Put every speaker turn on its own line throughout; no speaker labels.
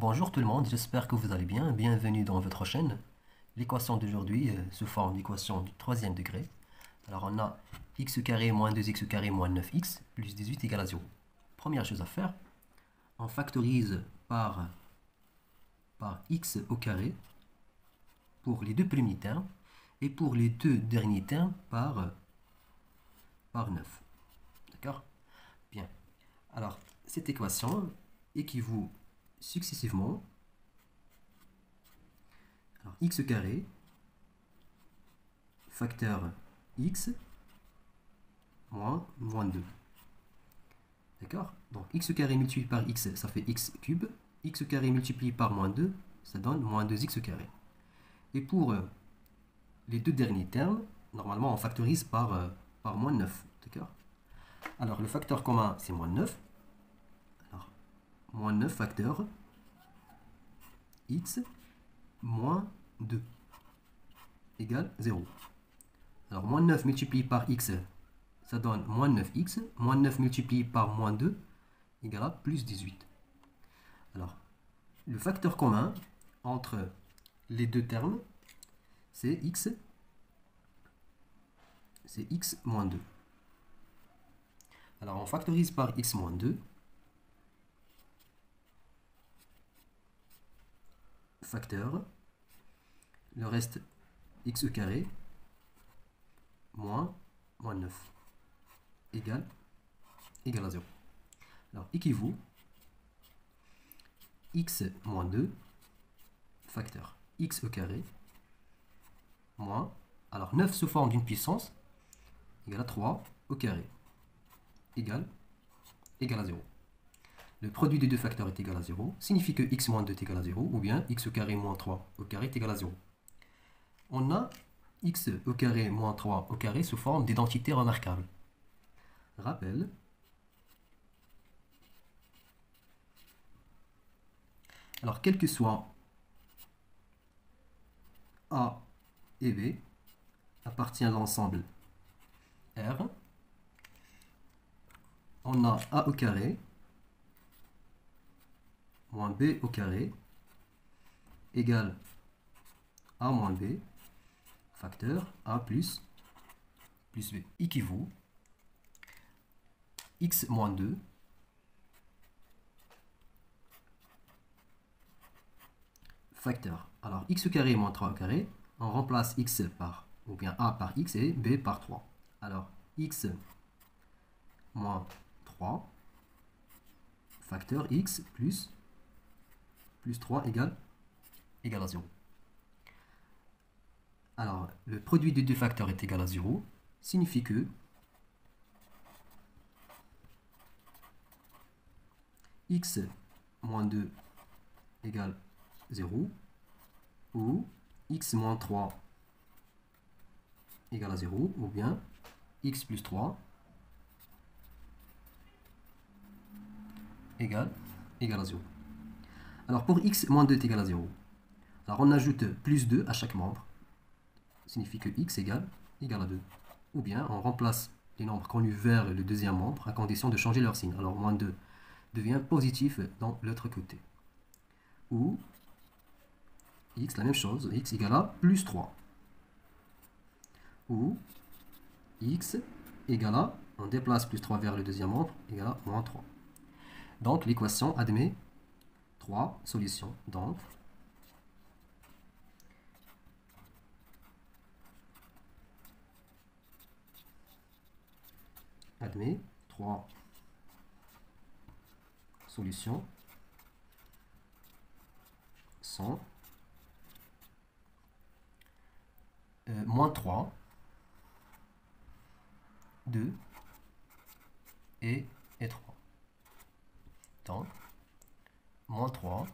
Bonjour tout le monde, j'espère que vous allez bien. Bienvenue dans votre chaîne. L'équation d'aujourd'hui euh, se forme d'équation du troisième degré. Alors on a x carré moins 2x carré moins 9x plus 18 égale à 0. Première chose à faire, on factorise par, x au carré pour les deux premiers termes et pour les deux derniers termes par, par 9. D'accord? Bien. Alors, cette équation équivaut successivement alors, x carré facteur x moins moins 2. D'accord? Donc x carré multiplié par x, ça fait x cube. x carré multiplié par moins 2, ça donne moins 2x carré. Et pour euh, les deux derniers termes, normalement on factorise par, euh, par moins 9. D'accord? Alors le facteur commun, c'est moins 9. Alors, moins 9 facteur x moins 2 égale 0. Alors, moins 9 multiplié par x, ça donne moins 9x. Moins 9 multiplié par moins 2 égale à plus 18. Alors, le facteur commun entre les deux termes, c'est x, c'est x moins 2. Alors, on factorise par x moins 2. Facteur. Le reste, x carré moins, moins 9 égale, égale à 0. Alors, équivaut x moins 2 facteur x au carré moins, alors 9 sous forme d'une puissance égale à 3 au carré égale, égale à 0. Le produit des deux facteurs est égal à 0, signifie que x moins 2 est égal à 0, ou bien x au carré moins 3 au carré est égal à 0. On a x au carré moins 3 au carré sous forme d'identité remarquable. Rappel. Alors, quel que soit A et B, appartient à l'ensemble R. On a A au carré moins B au carré égale A moins B facteur A plus, plus B équivaut x moins 2 facteur. Alors x carré moins 3 au carré, on remplace x par, ou bien a par x et b par 3. Alors x moins 3 facteur x plus, plus 3 égale, égale à 0. Alors, le produit des deux facteurs est égal à 0, signifie que x moins 2 égale 0, ou x moins 3 égale à 0, ou bien x plus 3 égale, égale à 0. Alors pour x moins 2 est égal à 0, alors on ajoute plus 2 à chaque membre signifie que x égale, égale à 2. Ou bien on remplace les nombres connus vers le deuxième membre à condition de changer leur signe. Alors moins 2 devient positif dans l'autre côté. Ou x, la même chose, x égale à plus 3. Ou x égale à, on déplace plus 3 vers le deuxième membre, égale à moins 3. Donc l'équation admet trois solutions. Donc admet trois solutions sont euh, moins 3, 2 et, et 3. Donc, moins 3,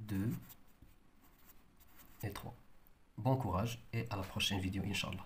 2 et 3. Bon courage et à la prochaine vidéo, Inch'Allah.